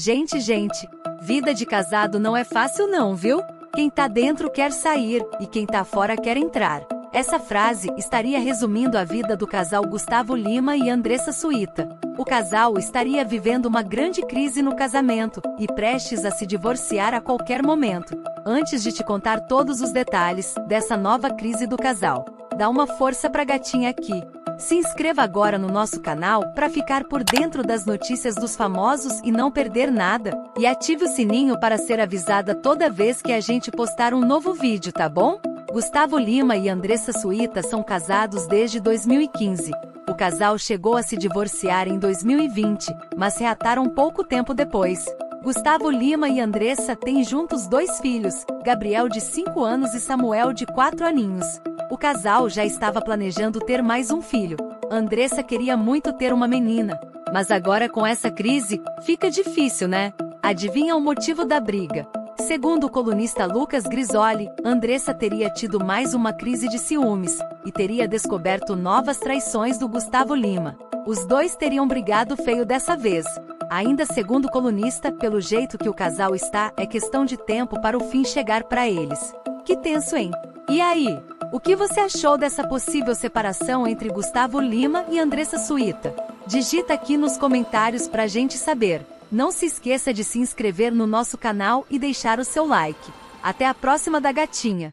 Gente, gente, vida de casado não é fácil não, viu? Quem tá dentro quer sair, e quem tá fora quer entrar. Essa frase estaria resumindo a vida do casal Gustavo Lima e Andressa Suíta. O casal estaria vivendo uma grande crise no casamento e prestes a se divorciar a qualquer momento. Antes de te contar todos os detalhes dessa nova crise do casal, dá uma força pra gatinha aqui. Se inscreva agora no nosso canal para ficar por dentro das notícias dos famosos e não perder nada. E ative o sininho para ser avisada toda vez que a gente postar um novo vídeo, tá bom? Gustavo Lima e Andressa Suíta são casados desde 2015. O casal chegou a se divorciar em 2020, mas reataram pouco tempo depois. Gustavo Lima e Andressa têm juntos dois filhos, Gabriel de 5 anos e Samuel de 4 aninhos. O casal já estava planejando ter mais um filho. Andressa queria muito ter uma menina. Mas agora com essa crise, fica difícil, né? Adivinha o motivo da briga? Segundo o colunista Lucas Grisoli, Andressa teria tido mais uma crise de ciúmes e teria descoberto novas traições do Gustavo Lima. Os dois teriam brigado feio dessa vez. Ainda segundo o colunista, pelo jeito que o casal está, é questão de tempo para o fim chegar para eles. Que tenso, hein? E aí? O que você achou dessa possível separação entre Gustavo Lima e Andressa Suíta? Digita aqui nos comentários pra gente saber. Não se esqueça de se inscrever no nosso canal e deixar o seu like. Até a próxima da gatinha!